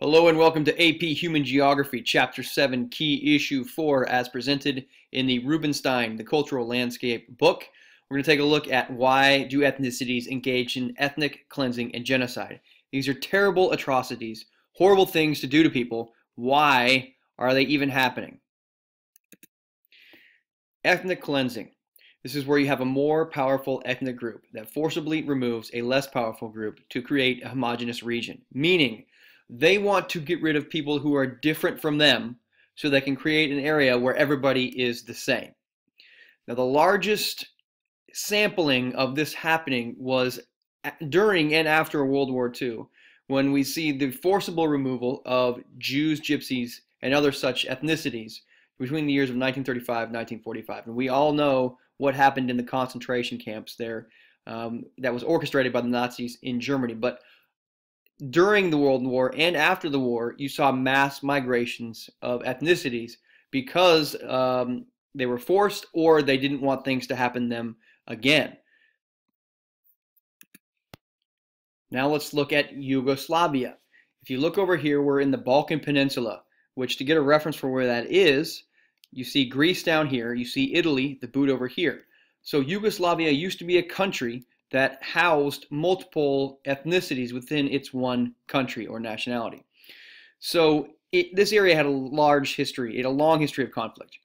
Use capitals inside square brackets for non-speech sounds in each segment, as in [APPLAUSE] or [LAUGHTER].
Hello and welcome to AP Human Geography, Chapter 7, Key Issue 4, as presented in the Rubenstein, The Cultural Landscape book. We're going to take a look at why do ethnicities engage in ethnic cleansing and genocide. These are terrible atrocities, horrible things to do to people. Why are they even happening? Ethnic cleansing. This is where you have a more powerful ethnic group that forcibly removes a less powerful group to create a homogeneous region, meaning they want to get rid of people who are different from them so they can create an area where everybody is the same. Now, the largest sampling of this happening was during and after World War II, when we see the forcible removal of Jews, Gypsies, and other such ethnicities between the years of 1935 and 1945. And we all know what happened in the concentration camps there um, that was orchestrated by the Nazis in Germany. But during the World War and after the war, you saw mass migrations of ethnicities because um, they were forced or they didn't want things to happen to them again. Now let's look at Yugoslavia. If you look over here, we're in the Balkan Peninsula, which to get a reference for where that is, you see Greece down here, you see Italy, the boot over here. So Yugoslavia used to be a country that housed multiple ethnicities within its one country or nationality. So it, this area had a large history, it had a long history of conflict.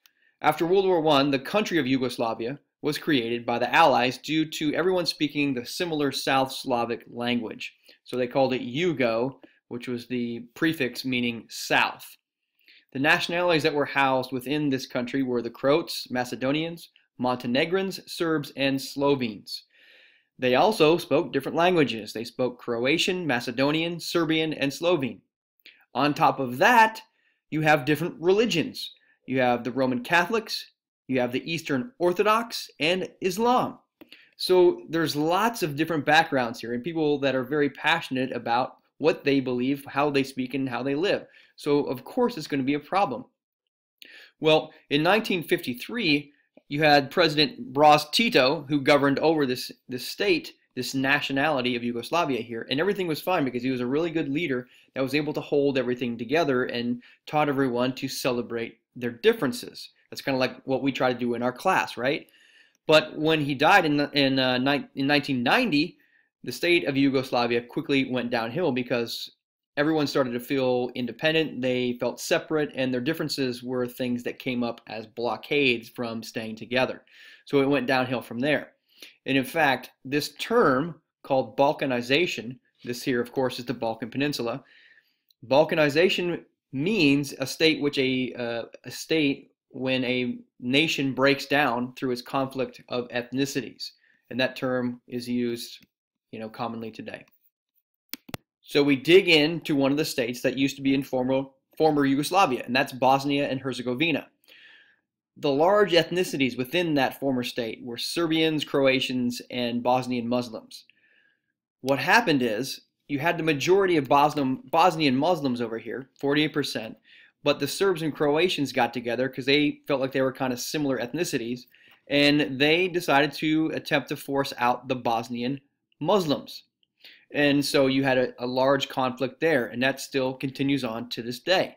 After World War I, the country of Yugoslavia was created by the Allies due to everyone speaking the similar South Slavic language. So they called it Yugo, which was the prefix meaning south. The nationalities that were housed within this country were the Croats, Macedonians, Montenegrins, Serbs, and Slovenes. They also spoke different languages. They spoke Croatian, Macedonian, Serbian, and Slovene. On top of that, you have different religions. You have the Roman Catholics, you have the Eastern Orthodox, and Islam. So there's lots of different backgrounds here and people that are very passionate about what they believe, how they speak, and how they live. So of course it's going to be a problem. Well, in 1953, you had President Broz Tito, who governed over this, this state, this nationality of Yugoslavia here, and everything was fine because he was a really good leader that was able to hold everything together and taught everyone to celebrate their differences. That's kind of like what we try to do in our class, right? But when he died in, in, uh, in 1990, the state of Yugoslavia quickly went downhill because everyone started to feel independent, they felt separate, and their differences were things that came up as blockades from staying together. So it went downhill from there. And in fact, this term called Balkanization, this here, of course, is the Balkan Peninsula. Balkanization means a state which a, uh, a state when a nation breaks down through its conflict of ethnicities. And that term is used, you know, commonly today. So we dig into one of the states that used to be in former, former Yugoslavia, and that's Bosnia and Herzegovina. The large ethnicities within that former state were Serbians, Croatians, and Bosnian Muslims. What happened is you had the majority of Bosnian, Bosnian Muslims over here, 48%, but the Serbs and Croatians got together because they felt like they were kind of similar ethnicities, and they decided to attempt to force out the Bosnian Muslims. And so you had a, a large conflict there, and that still continues on to this day.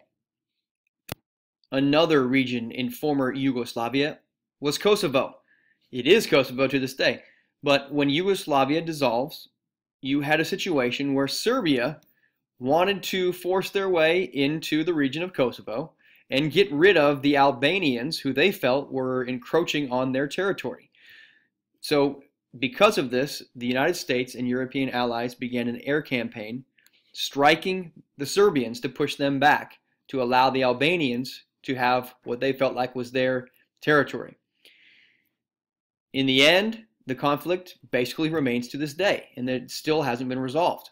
Another region in former Yugoslavia was Kosovo. It is Kosovo to this day. But when Yugoslavia dissolves, you had a situation where Serbia wanted to force their way into the region of Kosovo and get rid of the Albanians who they felt were encroaching on their territory. So because of this, the United States and European allies began an air campaign striking the Serbians to push them back to allow the Albanians to have what they felt like was their territory. In the end, the conflict basically remains to this day, and it still hasn't been resolved.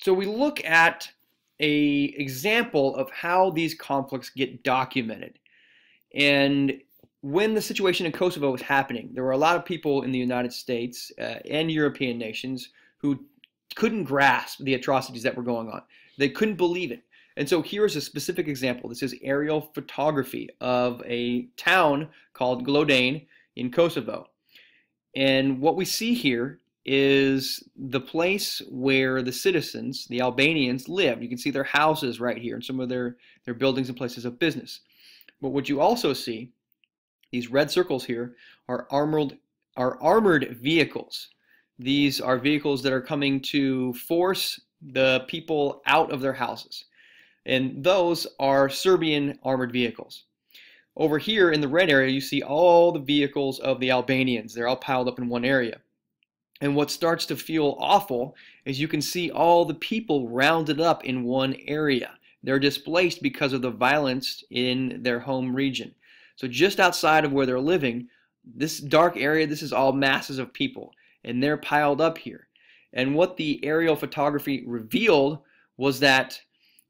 So we look at a example of how these conflicts get documented. And when the situation in Kosovo was happening, there were a lot of people in the United States uh, and European nations who couldn't grasp the atrocities that were going on. They couldn't believe it. And so here's a specific example. This is aerial photography of a town called Glodane in Kosovo. And what we see here is the place where the citizens, the Albanians, lived. You can see their houses right here and some of their, their buildings and places of business. But what you also see, these red circles here, are armored, are armored vehicles. These are vehicles that are coming to force the people out of their houses. And those are Serbian armored vehicles. Over here in the red area, you see all the vehicles of the Albanians. They're all piled up in one area. And what starts to feel awful is you can see all the people rounded up in one area. They're displaced because of the violence in their home region. So just outside of where they're living, this dark area, this is all masses of people, and they're piled up here. And what the aerial photography revealed was that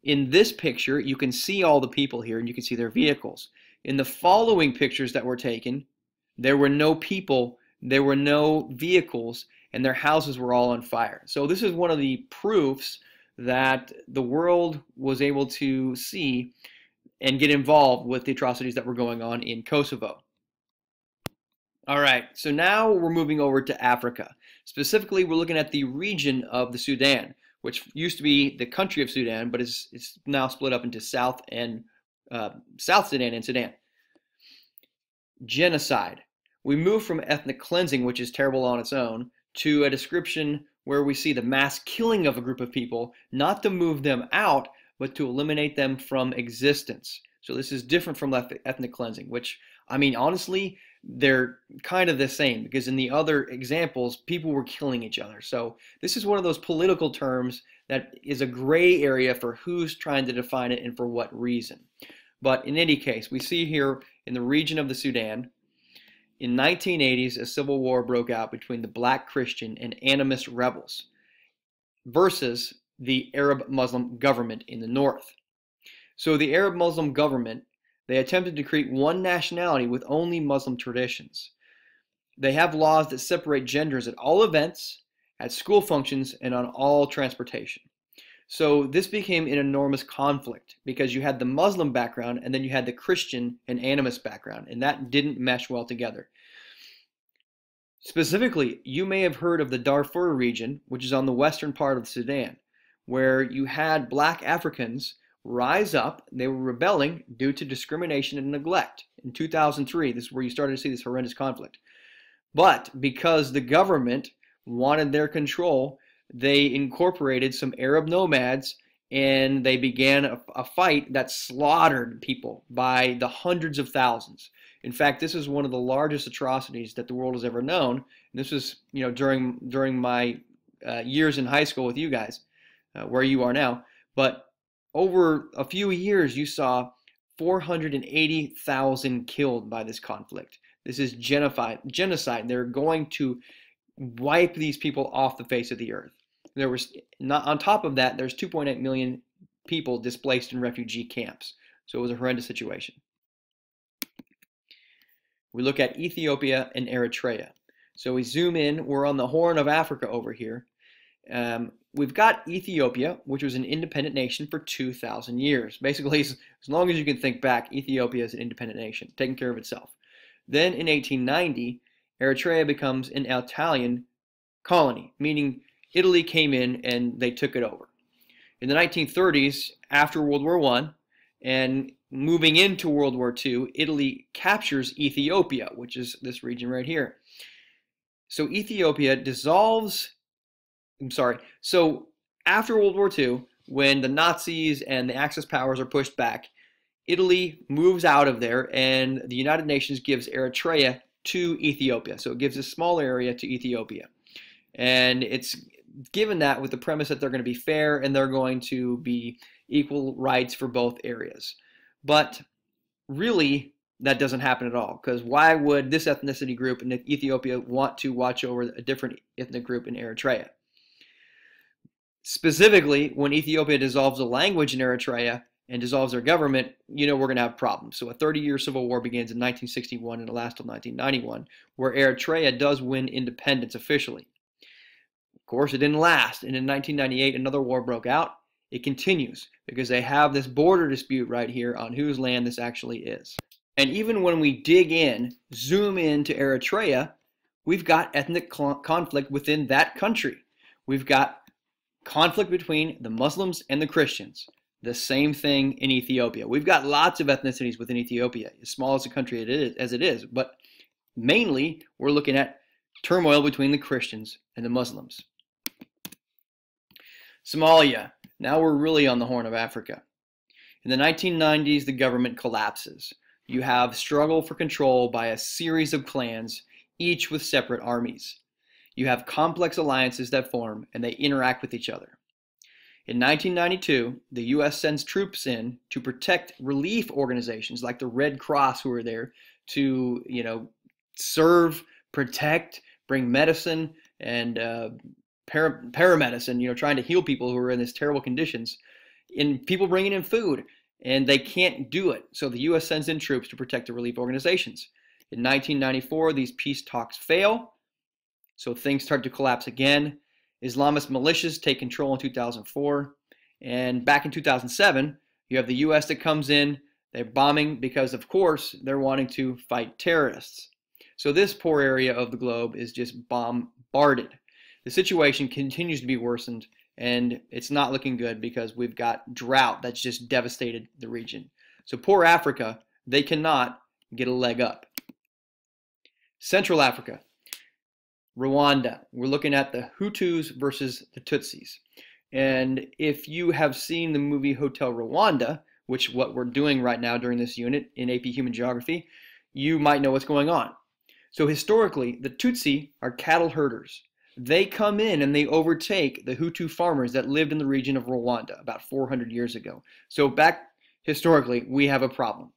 in this picture, you can see all the people here and you can see their vehicles. In the following pictures that were taken, there were no people, there were no vehicles, and their houses were all on fire. So this is one of the proofs that the world was able to see and get involved with the atrocities that were going on in Kosovo. All right, so now we're moving over to Africa. Specifically, we're looking at the region of the Sudan, which used to be the country of Sudan, but it's now split up into South and uh, South Sudan and Sudan. Genocide. We move from ethnic cleansing, which is terrible on its own, to a description where we see the mass killing of a group of people, not to move them out, but to eliminate them from existence. So this is different from ethnic cleansing, which, I mean, honestly, they're kind of the same because in the other examples, people were killing each other. So this is one of those political terms that is a gray area for who's trying to define it and for what reason. But in any case, we see here in the region of the Sudan, in 1980s, a civil war broke out between the black Christian and animist rebels versus the Arab Muslim government in the north. So the Arab Muslim government, they attempted to create one nationality with only Muslim traditions. They have laws that separate genders at all events, at school functions, and on all transportation. So this became an enormous conflict because you had the Muslim background and then you had the Christian and animist background, and that didn't mesh well together. Specifically, you may have heard of the Darfur region, which is on the western part of Sudan, where you had black Africans rise up. They were rebelling due to discrimination and neglect. In 2003, this is where you started to see this horrendous conflict. But because the government wanted their control, they incorporated some Arab nomads and they began a, a, fight that slaughtered people by the hundreds of thousands. In fact, this is one of the largest atrocities that the world has ever known. This was, you know, during during my uh, years in high school with you guys, uh, where you are now. But over a few years, you saw 480,000 killed by this conflict. This is genocide. Genocide. They're going to wipe these people off the face of the earth. There was not on top of that, there's 2.8 million people displaced in refugee camps. So it was a horrendous situation. We look at Ethiopia and Eritrea. So we zoom in, we're on the Horn of Africa over here. Um, we've got Ethiopia, which was an independent nation for 2,000 years. Basically, [LAUGHS] as, as long as you can think back, Ethiopia is an independent nation, taking care of itself. Then in 1890, Eritrea becomes an Italian colony, meaning Italy came in and they took it over. In the 1930s, after World War I, and moving into World War II, Italy captures Ethiopia, which is this region right here. So Ethiopia dissolves, I'm sorry, so after World War II, when the Nazis and the Axis powers are pushed back, Italy moves out of there and the United Nations gives Eritrea to Ethiopia. So it gives a small area to Ethiopia. And it's given that with the premise that they're going to be fair and they're going to be equal rights for both areas. But really, that doesn't happen at all because why would this ethnicity group in Ethiopia want to watch over a different ethnic group in Eritrea? Specifically, when Ethiopia dissolves a language in Eritrea and dissolves their government, you know we're going to have problems. So a 30-year civil war begins in 1961 and it lasts till 1991, where Eritrea does win independence officially. Of course, it didn't last, and in 1998 another war broke out, it continues because they have this border dispute right here on whose land this actually is. And even when we dig in, zoom in to Eritrea, we've got ethnic conflict within that country. We've got conflict between the Muslims and the Christians. The same thing in Ethiopia. We've got lots of ethnicities within Ethiopia, as small as a country it is, as it is, but mainly we're looking at turmoil between the Christians and the Muslims. Somalia. Now we're really on the Horn of Africa. In the 1990s, the government collapses. You have struggle for control by a series of clans, each with separate armies. You have complex alliances that form and they interact with each other. In 1992, the U.S. sends troops in to protect relief organizations like the Red Cross who are there to, you know, serve, protect, bring medicine and uh, para- paramedicine, you know, trying to heal people who are in these terrible conditions, and people bringing in food, and they can't do it. So the U.S. sends in troops to protect the relief organizations. In 1994, these peace talks fail, so things start to collapse again. Islamist militias take control in 2004, and back in 2007, you have the U.S. that comes in. They're bombing because, of course, they're wanting to fight terrorists. So this poor area of the globe is just bombarded. The situation continues to be worsened, and it's not looking good because we've got drought that's just devastated the region. So poor Africa, they cannot get a leg up. Central Africa, Rwanda. We're looking at the Hutus versus the Tutsis. And if you have seen the movie Hotel Rwanda, which what we're doing right now during this unit in AP Human Geography, you might know what's going on. So historically, the Tutsi are cattle herders. They come in and they overtake the Hutu farmers that lived in the region of Rwanda about 400 years ago. So back historically, we have a problem.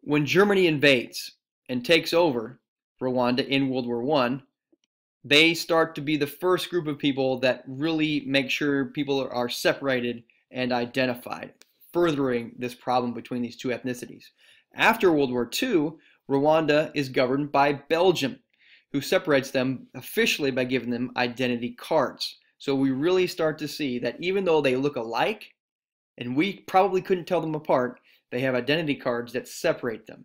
When Germany invades and takes over Rwanda in World War I, they start to be the first group of people that really make sure people are separated and identified, furthering this problem between these two ethnicities. After World War II, Rwanda is governed by Belgium, who separates them officially by giving them identity cards. So we really start to see that even though they look alike, and we probably couldn't tell them apart, they have identity cards that separate them.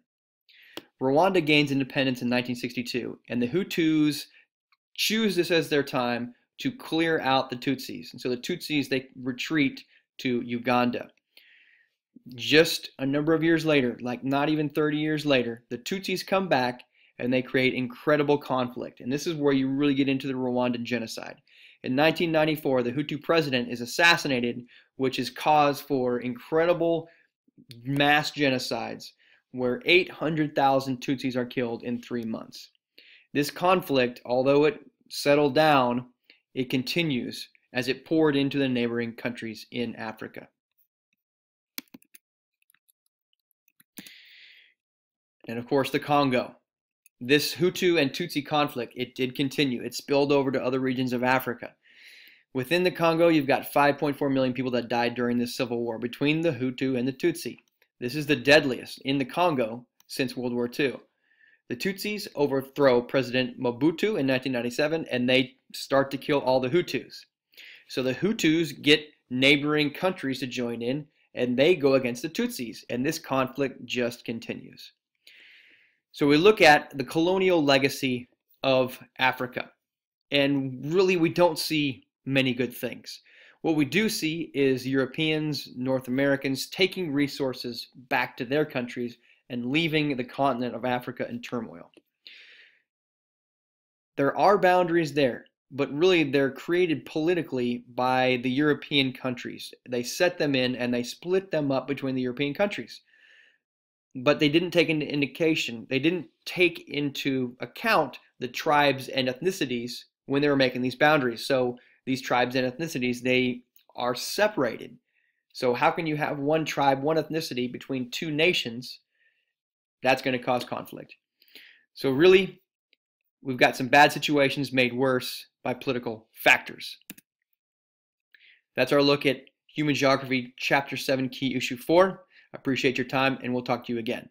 Rwanda gains independence in 1962, and the Hutus choose this as their time to clear out the Tutsis. And so the Tutsis, they retreat to Uganda. Just a number of years later, like not even 30 years later, the Tutsis come back and they create incredible conflict. And this is where you really get into the Rwandan genocide. In 1994, the Hutu president is assassinated, which is cause for incredible mass genocides where 800,000 Tutsis are killed in three months. This conflict, although it settled down, it continues as it poured into the neighboring countries in Africa. and of course the Congo. This Hutu and Tutsi conflict, it did continue. It spilled over to other regions of Africa. Within the Congo, you've got 5.4 million people that died during this civil war between the Hutu and the Tutsi. This is the deadliest in the Congo since World War II. The Tutsis overthrow President Mobutu in 1997 and they start to kill all the Hutus. So the Hutus get neighboring countries to join in and they go against the Tutsis, and this conflict just continues. So we look at the colonial legacy of Africa, and really we don't see many good things. What we do see is Europeans, North Americans taking resources back to their countries and leaving the continent of Africa in turmoil. There are boundaries there, but really they're created politically by the European countries. They set them in and they split them up between the European countries but they didn't take into indication, they didn't take into account the tribes and ethnicities when they were making these boundaries. So these tribes and ethnicities, they are separated. So how can you have one tribe, one ethnicity between two nations? That's going to cause conflict. So really, we've got some bad situations made worse by political factors. That's our look at Human Geography, Chapter 7, Key Issue 4. Appreciate your time, and we'll talk to you again.